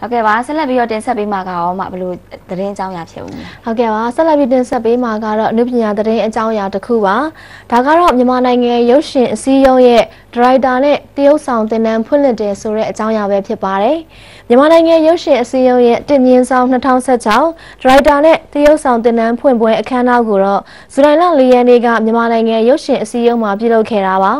ဟုတ်ကဲ့ပါဆက်လက်ပြီးတော့တင်ဆက်ပေးမှာကရောမဘယ်လိုသတင်းအကြောင်းအရာဖြစ်ဦးမလဲဟုတ်ကဲ့ပါဆက်လက်ပြီးတင်ဆက်ပေးမှာကတော့အနုပညာသတင်းအကြောင်းအရာတစ်ခုပါဒါကတော့မြန်မာနိုင်ငံရုပ်ရှင်အစည်းအရုံးရဲ့ ဒါရိုက်တာနဲ့တရုတ်ဆောင်တင်နန်းဖွင့်လှစ်တယ်ဆိုတဲ့အကြောင်းအရာပဲဖြစ်ပါတယ်မြန်မာနိုင်ငံရုပ်ရှင်အစည်းအရုံးရဲ့တင်မြင့်ဆောင်2016ဒါရိုက်တာနဲ့တရုတ်ဆောင်တင်နန်းဖွင့်ပွဲအခမ်းအနားကိုတော့ဇူလိုင်လ4ရက်နေ့ကမြန်မာနိုင်ငံရုပ်ရှင်အစည်းအရုံးမှာပြုလုပ်ခဲ့တာပါ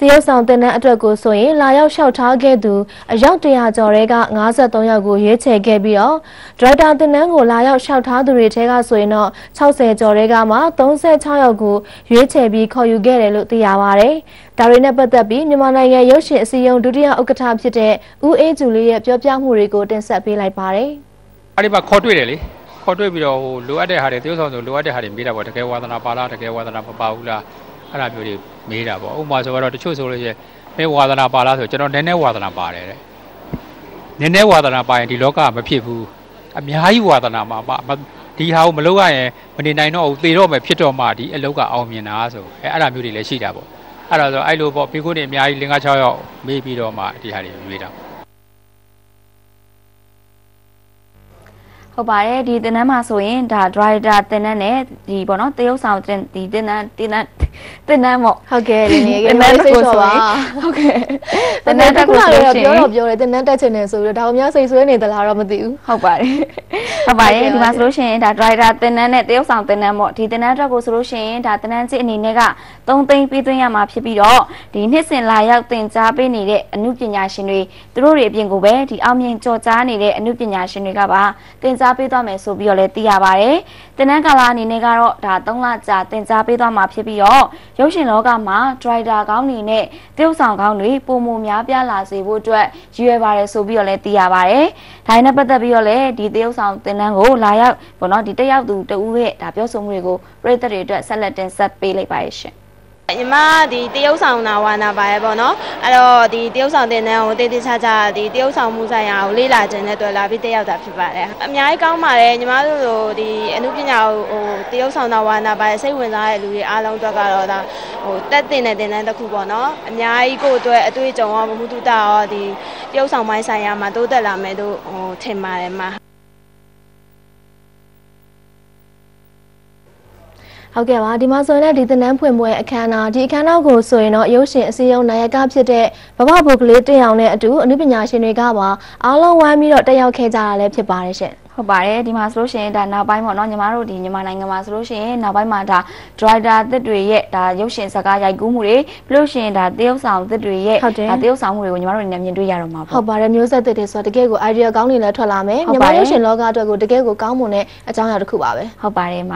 တရုတ်ဆောင်တင်နန်းအတွက်ကိုဆိုရင်လာရောက်လျှောက်ထားခဲ့သူအယောက်100ကျော်တွေက53ယောက်ကိုရွေးချယ်ခဲ့ပြီးတော့ဒရိုက်တာတင်နန်းကိုလာရောက်လျှောက်ထားသူတွေထဲကဆိုရင်တော့60ကျော်တွေကမှ36ယောက်ကိုရွေးချယ်ပြီးခေါ်ယူခဲ့တယ်လို့သိရပါတယ်။ ဒါတွေနဲ့ပတ်သက်ပြီးမြန်မာနိုင်ငံရုပ်ရှင်အစည်းအရုံးဒုတိယဥက္ကဋ္ဌဖြစ်တဲ့ဦးအေးကျူလေးရဲ့ပြောပြမှုတွေကိုတင်ဆက်ပေးလိုက်ပါတယ်။အဲ့ဒီမှာခေါ်တွေ့တယ်လေခေါ်တွေ့ပြီးတော့ဟိုလိုအပ်တဲ့ဟာတွေတရုပ်ဆောင်ဆိုလိုအပ်တဲ့ဟာတွေမေးတာပေါ့တကယ်ဝါသနာပါလားတကယ်ဝါသနာမပါဘူးလားအဲ့ဒါမျိုးတွေမေးတာပေါ့ဥပမာဆိုတော့တချို့ဆိုလို့ရှိရင်မင်းဝါသနာပါလားဆိုကျွန်တော်နည်းနည်းဝါသနာပါတယ်တဲ့နည်းနည်းဝါသနာပါရင်ဒီလောကမဖြစ်ဘူးအများကြီးဝါသနာမှာမဒီဟာကိုမလုပ်ရရင်မနေနိုင်တော့ဘူးသေတော့မယ်ဖြစ်တော့မှဒီအလောက်ကအောင်မြင်တာဆိုအဲအဲ့ဒါမျိုးတွေလည်းရှိတာပေါ့ အဲ့ဒါဆိုအဲ့လိုပေါ့ပေကိုနေအများကြီး5 6ယောက်မေးပြီးတော့မှဒီဟာတွေရွေးတာဟုတ်ပါတယ်ဒီတင်နန်းမှာဆိုရင်ဒါ driver တင်နန်းနဲ့ဒီပေါ့နော်တရုတ်ဆောင်တင်ဒီတင်နန်းတင်နန်း တင်နန်းပေါ့ ဟုတ်ကဲ့ဒီနေ့က တင် မ နန်း စိတ် ကို ချော ဆို ပါ ရင်ဟုတ်ကဲ့ တ တင် န န န်း န်း တ တက် ခု ကို လာ ဆို တော့ လို့ရှိ ပြော ရင် တော့ပြောတယ်တနန်းတက်ချင်တယ်ဆိုပြီးတော့ဒါကများစိတ်ဆွဲနေသလားတော့မသိဘူး ဟုတ်ပါတယ်ဟုတ်ပါတယ်ဒီမှာဆိုလို့ရှိရင်ဒါ driver တင်နန်းနဲ့တရုတ်ဆောင်တင်နန်းပေါ့ဒီတင်နန်းအတွက်ကိုဆိုလို့ရှိရင်ဒါတင်နန်းစစ်အနေနဲ့က3သိန်းပေးသွင်းရမှာဖြစ်ပြီးတော့ဒီနှစ်စဉ်လာရောက်တင် जा ပေးနေတဲ့အမှုပညာရှင်တွေသူတို့တွေအပြင်ကိုပဲဒီအောင်မြင်ကြော်ကြားနေတဲ့အမှုပညာရှင်တွေကပါတင် जा ပေးသွားမယ်ဆိုပြီးတော့လည်းသိရပါတယ်တင်နန်းကာလာအနေနဲ့ကတော့ဒါ3လကြာတင် जा ပေးသွားမှာဖြစ်ပြီးတော့ ရုပ်ရှင်လောကမှာ driver ကောင်းနေနဲ့တရုတ်ဆောင်ကောင်းတွေပုံမများပြားလာစေဖို့အတွက်ရည်ရွယ်ပါတယ်ဆိုပြီးတော့လည်းသိရပါတယ်ဒါနဲ့ပတ်သက်ပြီးတော့လည်းဒီတရုတ်ဆောင်တင်နန်းကိုလာရောက်ပေါ့နော်ဒီတက်ရောက်သူတဦးရဲ့ဒါပြောဆိုမှုတွေကိုပြည်သက်တွေအတွက်ဆက်လက်တင်ဆက်ပေးလိုက်ပါရရှင် ညီမဒီတရုတ်ဆောင်နာဝါနာပါရဲ့ပေါ့နော်အဲ့တော့ဒီတရုတ်ဆောင်တင်တဲ့ကိုတေးသေးချာချာဒီတရုတ်ဆောင်မှုဆိုင်ရာကိုလေ့လာခြင်းနဲ့တွေ့လာပြီးတက်ရောက်တာဖြစ်ပါတယ်အများကြီးကောင်းပါတယ်ညီမတို့လိုဒီအမှုပညာကိုဟိုတရုတ်ဆောင်နာဝါနာပါရဲ့စိတ်ဝင်စားတဲ့လူတွေအားလုံးအတွက်ကတော့ဒါဟိုတက်တင်တဲ့တင်တဲ့တစ်ခုပေါ့နော်အများကြီးကိုယ့်အတွက်အတွေ့အကြုံရောဘမှုတုတရောဒီတရုတ်ဆောင်ပိုင်းဆိုင်ရာမှာတိုးတက်လာမယ်လို့ဟိုထင်ပါတယ်မှာ ဟုတ်ကဲ့ပါဒီမှာဆိုရင်လည်းဒီသင်တန်းဖွင့်ပွဲအခမ်းအနားဒီအခမ်းအနားကိုဆိုရင်တော့ရုပ်ရှင်အစည်းအရုံးနိုင်ရကဖြစ်တဲ့ဘဘဘုတ်ကလေးတင်အောင်နဲ့အတူအနုပညာရှင်တွေကပါအားလုံးဝိုင်းပြီးတော့တက်ရောက်ခဲ့ကြတာလည်းဖြစ်ပါတယ်ရှင်ဟုတ်ပါတယ်ဒီမှာဆိုလို့ရှိရင်ဒါနောက်ပိုင်းပေါ့နော်ညီမတို့ဒီမြန်မာနိုင်ငံမှာဆိုလို့ရှိရင်နောက်ပိုင်းမှာဒါ driver သစ်တွေရဲ့ဒါရုပ်ရှင်ဇာတ်ကားရိုက်ကူးမှုတွေပြီးလို့ရှိရင်ဒါတရုပ်ဆောင်သစ်တွေရဲ့ဟုတ်တယ်ဒါတရုပ်ဆောင်မှုတွေကိုညီမတို့အနေနဲ့မြင်တွေ့ရတော့မှာဟုပေါ့တ်ပါတယ်မျိုးဆက်သစ်တွေဆိုတော့တကယ်ကို idea ကောင်းနေလဲထွက်လာမယ်ဟုတ်မြပါမတယ်ရုပ်ရှင်လောကအတွက်ကိုတကယ်ကိုကောင်းမွန်တဲ့အကြောင်းအရာတစ်ခုပါပဲဟုတ်ပါတယ်မ